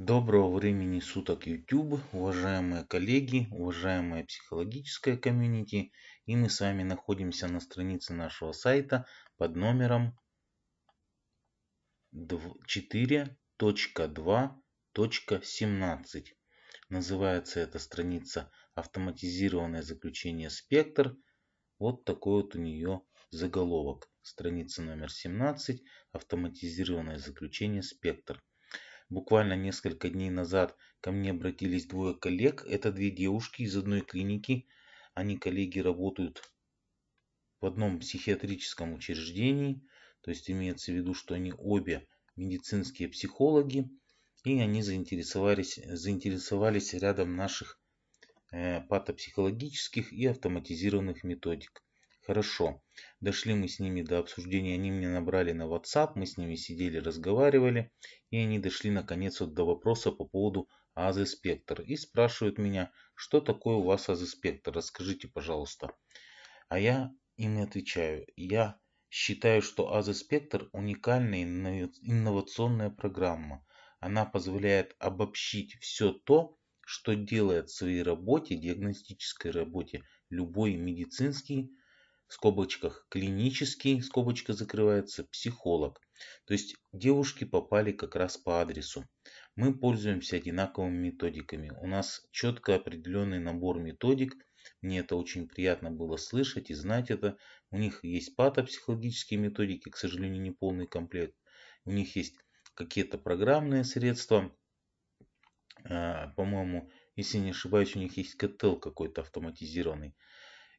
Доброго времени суток YouTube, уважаемые коллеги, уважаемая психологическая комьюнити. И мы с вами находимся на странице нашего сайта под номером 4.2.17. Называется эта страница «Автоматизированное заключение Спектр». Вот такой вот у нее заголовок. Страница номер 17. Автоматизированное заключение Спектр. Буквально несколько дней назад ко мне обратились двое коллег. Это две девушки из одной клиники. Они, коллеги, работают в одном психиатрическом учреждении. То есть имеется в виду, что они обе медицинские психологи. И они заинтересовались, заинтересовались рядом наших э, патопсихологических и автоматизированных методик. Хорошо. Дошли мы с ними до обсуждения. Они мне набрали на WhatsApp. Мы с ними сидели, разговаривали. И они дошли наконец вот до вопроса по поводу АЗ Спектр. И спрашивают меня, что такое у вас АЗ Спектр? Расскажите, пожалуйста. А я им отвечаю. Я считаю, что АЗ Спектр уникальная инновационная программа. Она позволяет обобщить все то, что делает в своей работе, диагностической работе, любой медицинский в скобочках клинический, скобочка закрывается, психолог. То есть девушки попали как раз по адресу. Мы пользуемся одинаковыми методиками. У нас четко определенный набор методик. Мне это очень приятно было слышать и знать это. У них есть патопсихологические методики, к сожалению, не полный комплект. У них есть какие-то программные средства. А, по-моему, если не ошибаюсь, у них есть КТЛ какой-то автоматизированный.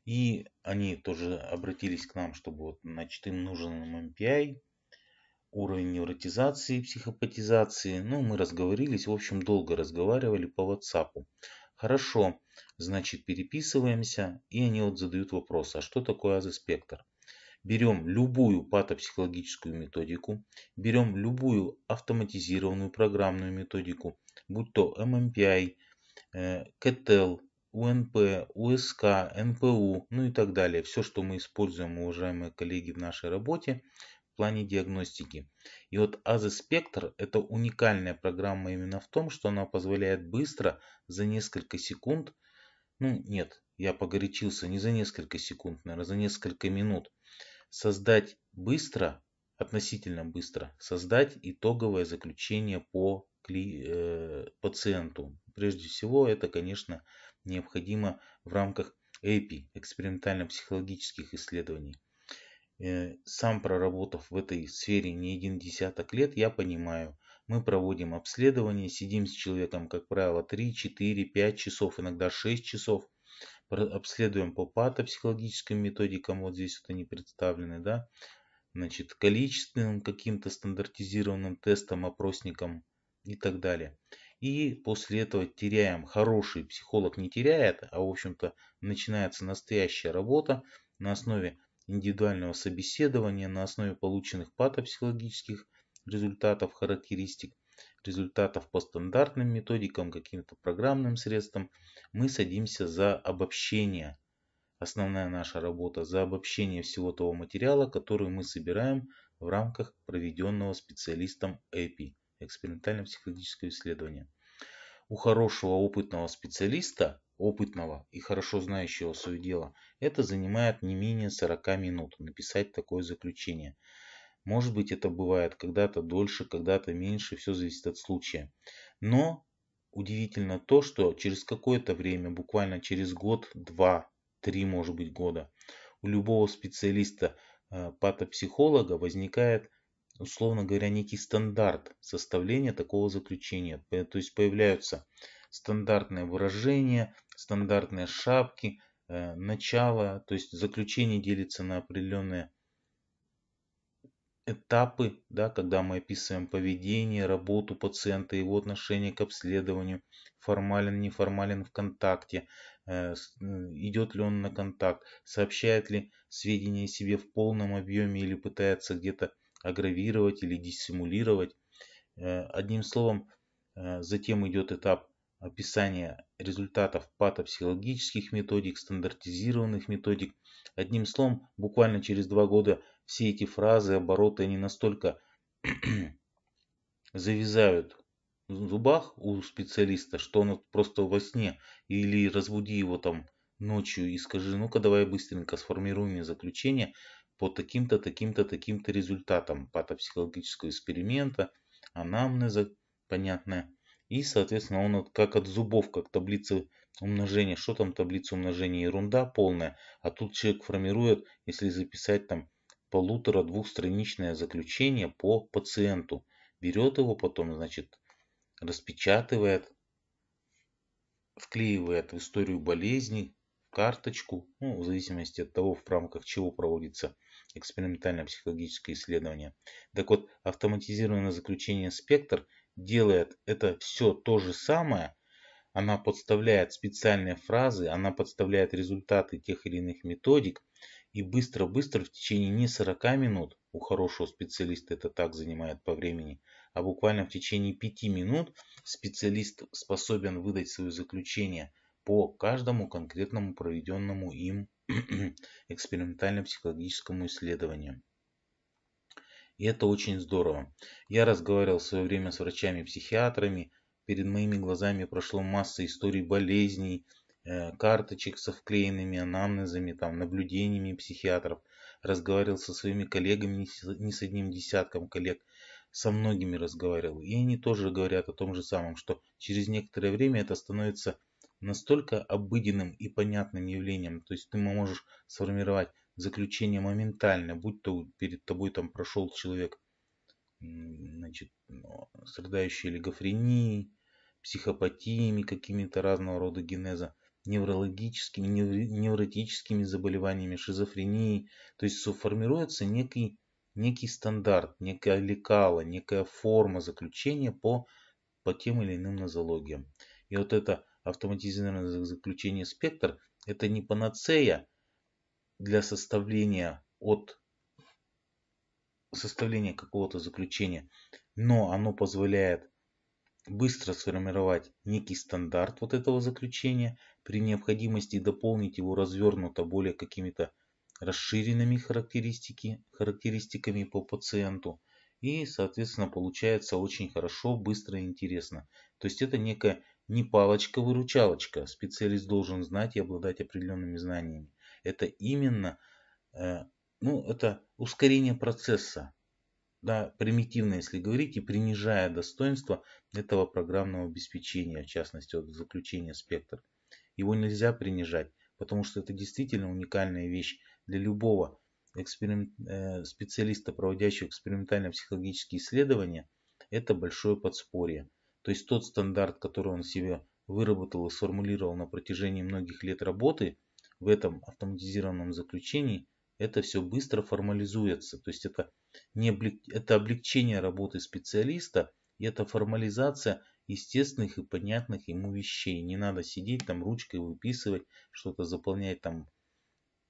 И они тоже обратились к нам, чтобы вот, значит, им нужен MPI, уровень невротизации, психопатизации. Ну, мы разговорились, в общем, долго разговаривали по WhatsApp. Хорошо, значит, переписываемся, и они вот задают вопрос, а что такое азоспектр? Берем любую патопсихологическую методику, берем любую автоматизированную программную методику, будь то MMPI, CATEL, УНП, УСК, НПУ, ну и так далее. Все, что мы используем, уважаемые коллеги, в нашей работе в плане диагностики. И вот Азоспектр это уникальная программа именно в том, что она позволяет быстро за несколько секунд, ну нет, я погорячился, не за несколько секунд, наверное, за несколько минут, создать быстро, относительно быстро, создать итоговое заключение по э, пациенту. Прежде всего, это, конечно, необходимо в рамках ЭПИ, экспериментально-психологических исследований. Э, сам проработав в этой сфере не один десяток лет, я понимаю, мы проводим обследование, сидим с человеком, как правило, 3, 4, 5 часов, иногда 6 часов, обследуем по патопсихологическим методикам, вот здесь вот они представлены, да, значит, количественным каким-то стандартизированным тестом, опросником и так далее. И после этого теряем, хороший психолог не теряет, а в общем-то начинается настоящая работа на основе индивидуального собеседования, на основе полученных патопсихологических результатов, характеристик, результатов по стандартным методикам, каким-то программным средствам. Мы садимся за обобщение. Основная наша работа за обобщение всего того материала, который мы собираем в рамках проведенного специалистом ЭПИ экспериментально-психологическое исследование. У хорошего опытного специалиста, опытного и хорошо знающего свое дело, это занимает не менее 40 минут написать такое заключение. Может быть это бывает когда-то дольше, когда-то меньше, все зависит от случая. Но удивительно то, что через какое-то время, буквально через год, два, три, может быть года, у любого специалиста э, патопсихолога возникает условно говоря, некий стандарт составления такого заключения. То есть появляются стандартные выражения, стандартные шапки, э, начало, то есть заключение делится на определенные этапы, да, когда мы описываем поведение, работу пациента, его отношение к обследованию, формален, неформален в контакте, э, идет ли он на контакт, сообщает ли сведения о себе в полном объеме или пытается где-то агравировать или диссимулировать. Э, одним словом, э, затем идет этап описания результатов патопсихологических методик, стандартизированных методик. Одним словом, буквально через два года все эти фразы, обороты, они настолько завязают зубах у специалиста, что он просто во сне, или разбуди его там ночью и скажи, ну-ка давай быстренько сформируй мне заключение по таким-то, таким-то, таким-то результатам патопсихологического эксперимента, анамнеза, понятное. И, соответственно, он как от зубов, как таблица умножения. Что там таблица умножения? Ерунда полная. А тут человек формирует, если записать там полутора-двухстраничное заключение по пациенту. Берет его потом, значит, распечатывает, вклеивает в историю болезни, карточку, ну, в зависимости от того, в рамках чего проводится экспериментальное психологическое исследование. Так вот, автоматизированное заключение спектр делает это все то же самое, она подставляет специальные фразы, она подставляет результаты тех или иных методик, и быстро-быстро в течение не 40 минут, у хорошего специалиста это так занимает по времени, а буквально в течение 5 минут специалист способен выдать свое заключение по каждому конкретному проведенному им экспериментально-психологическому исследованию. И это очень здорово. Я разговаривал в свое время с врачами-психиатрами. Перед моими глазами прошло масса историй болезней, э, карточек со вклеенными анамнезами, там, наблюдениями психиатров. Разговаривал со своими коллегами, не с одним десятком коллег, со многими разговаривал. И они тоже говорят о том же самом, что через некоторое время это становится настолько обыденным и понятным явлением. То есть ты можешь сформировать заключение моментально, будь то перед тобой там прошел человек, значит, ну, страдающий олигофренией, психопатиями какими-то разного рода генеза, неврологическими, невротическими заболеваниями, шизофренией. То есть формируется некий, некий стандарт, некая лекала, некая форма заключения по, по тем или иным нозологиям. И вот это автоматизированное заключение спектр – это не панацея, для составления от составления какого-то заключения, но оно позволяет быстро сформировать некий стандарт вот этого заключения, при необходимости дополнить его развернуто более какими-то расширенными характеристики, характеристиками по пациенту. И, соответственно, получается очень хорошо, быстро и интересно. То есть это некая не палочка-выручалочка. Специалист должен знать и обладать определенными знаниями это именно э, ну, это ускорение процесса. Да, примитивно, если говорить, и принижая достоинство этого программного обеспечения, в частности, от заключения спектр. Его нельзя принижать, потому что это действительно уникальная вещь для любого эксперимент, э, специалиста, проводящего экспериментально-психологические исследования. Это большое подспорье. То есть тот стандарт, который он себе выработал и сформулировал на протяжении многих лет работы – в этом автоматизированном заключении это все быстро формализуется. То есть это, не облег... это облегчение работы специалиста и это формализация естественных и понятных ему вещей. Не надо сидеть там ручкой выписывать, что-то заполнять там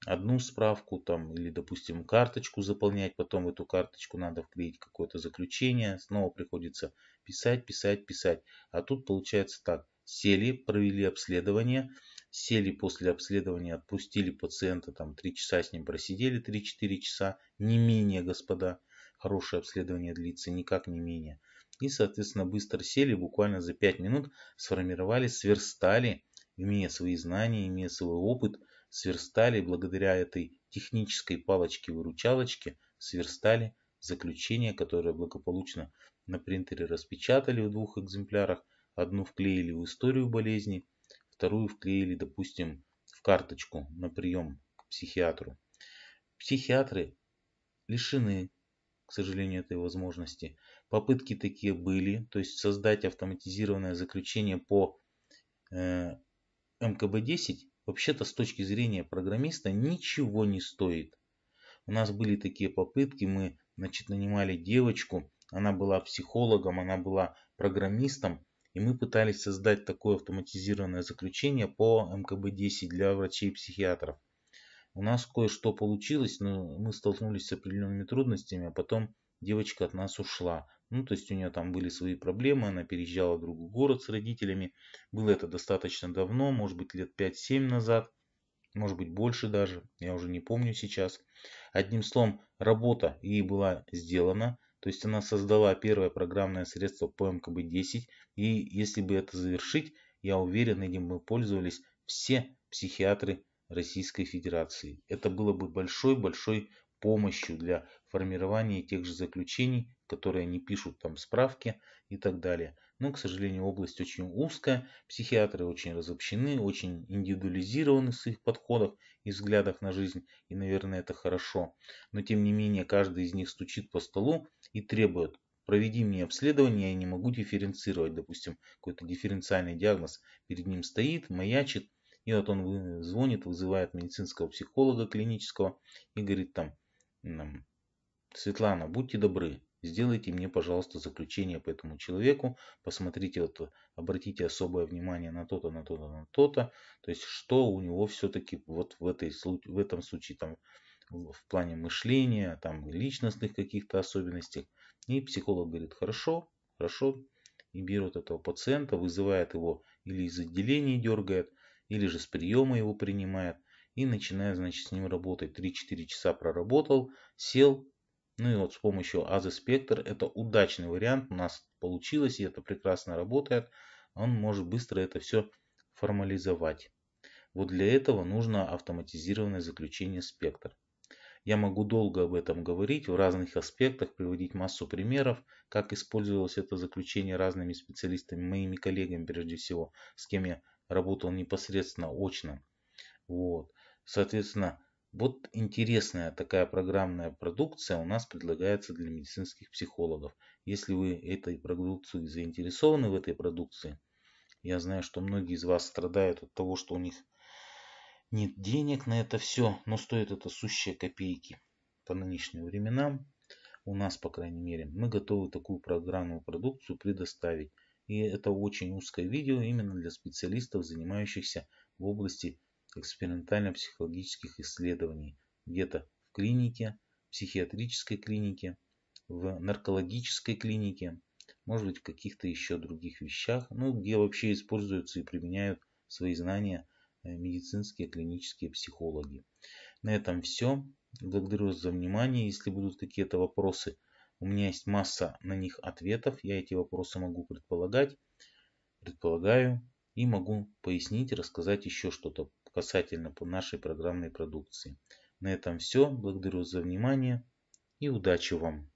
одну справку там или допустим карточку заполнять, потом эту карточку надо вклеить какое-то заключение, снова приходится писать, писать, писать. А тут получается так, сели, провели обследование, сели после обследования, отпустили пациента, там 3 часа с ним просидели, 3-4 часа, не менее, господа, хорошее обследование длится, никак не менее. И, соответственно, быстро сели, буквально за 5 минут сформировали, сверстали, имея свои знания, имея свой опыт, сверстали благодаря этой технической палочке-выручалочке, сверстали заключение, которое благополучно на принтере распечатали в двух экземплярах, одну вклеили в историю болезни, вторую вклеили, допустим, в карточку на прием к психиатру. Психиатры лишены, к сожалению, этой возможности. Попытки такие были, то есть создать автоматизированное заключение по э, МКБ-10 вообще-то с точки зрения программиста ничего не стоит. У нас были такие попытки, мы значит, нанимали девочку, она была психологом, она была программистом, и мы пытались создать такое автоматизированное заключение по МКБ-10 для врачей-психиатров. У нас кое-что получилось, но мы столкнулись с определенными трудностями, а потом девочка от нас ушла. Ну, то есть у нее там были свои проблемы, она переезжала в другой город с родителями. Было это достаточно давно, может быть лет 5-7 назад, может быть больше даже, я уже не помню сейчас. Одним словом, работа ей была сделана, То есть она создала первое программное средство по МКБ-10. И если бы это завершить, я уверен, этим бы пользовались все психиатры Российской Федерации. Это было бы большой-большой помощью для формирования тех же заключений, которые они пишут там справки и так далее. Но, к сожалению, область очень узкая, психиатры очень разобщены, очень индивидуализированы в своих подходах и взглядах на жизнь, и, наверное, это хорошо. Но, тем не менее, каждый из них стучит по столу и требует, проведи мне обследование, я не могу дифференцировать, допустим, какой-то дифференциальный диагноз перед ним стоит, маячит, и вот он звонит, вызывает медицинского психолога клинического и говорит там, Светлана, будьте добры, сделайте мне, пожалуйста, заключение по этому человеку, посмотрите, вот, обратите особое внимание на то-то, на то-то, на то-то, то есть, что у него все-таки вот в, этой, в этом случае там в плане мышления, там личностных каких-то особенностей. И психолог говорит, хорошо, хорошо, и берет этого пациента, вызывает его или из отделения дергает, или же с приема его принимает, и начинает, значит, с ним работать. 3-4 часа проработал, сел, ну и вот с помощью Азы Спектр это удачный вариант у нас получилось и это прекрасно работает. Он может быстро это все формализовать. Вот для этого нужно автоматизированное заключение Спектр. Я могу долго об этом говорить, в разных аспектах, приводить массу примеров, как использовалось это заключение разными специалистами, моими коллегами прежде всего, с кем я работал непосредственно, очно. Вот. Соответственно, вот интересная такая программная продукция у нас предлагается для медицинских психологов. Если вы этой продукцией заинтересованы в этой продукции, я знаю, что многие из вас страдают от того, что у них нет денег на это все, но стоит это сущие копейки по нынешним временам. У нас, по крайней мере, мы готовы такую программную продукцию предоставить. И это очень узкое видео именно для специалистов, занимающихся в области экспериментально-психологических исследований где-то в клинике, психиатрической клинике, в наркологической клинике, может быть в каких-то еще других вещах, ну где вообще используются и применяют свои знания э, медицинские клинические психологи. На этом все. Благодарю вас за внимание. Если будут какие-то вопросы, у меня есть масса на них ответов. Я эти вопросы могу предполагать, предполагаю и могу пояснить, рассказать еще что-то касательно нашей программной продукции. На этом все. Благодарю за внимание и удачи вам!